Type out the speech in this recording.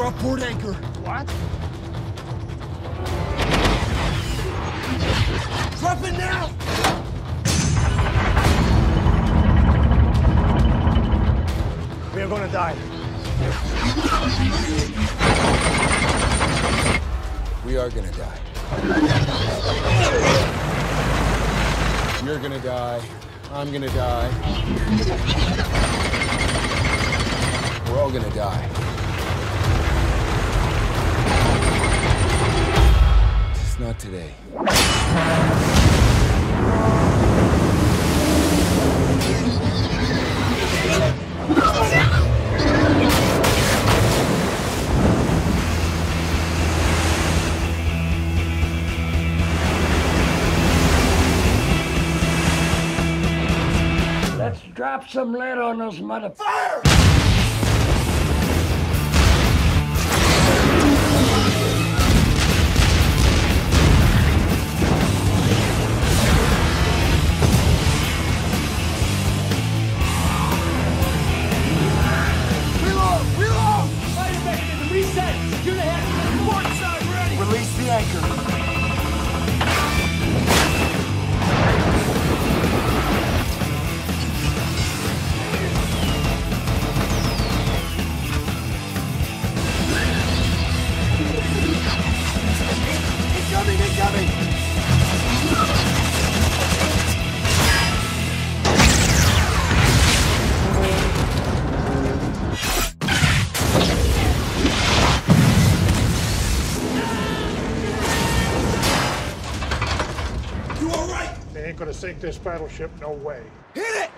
Drop port anchor. What? Drop it now! We are gonna die. We are gonna die. You're gonna die. I'm gonna die. We're all gonna die. Not today. Let's drop some lead on those motherfuckers. They ain't gonna sink this battleship, no way. Hit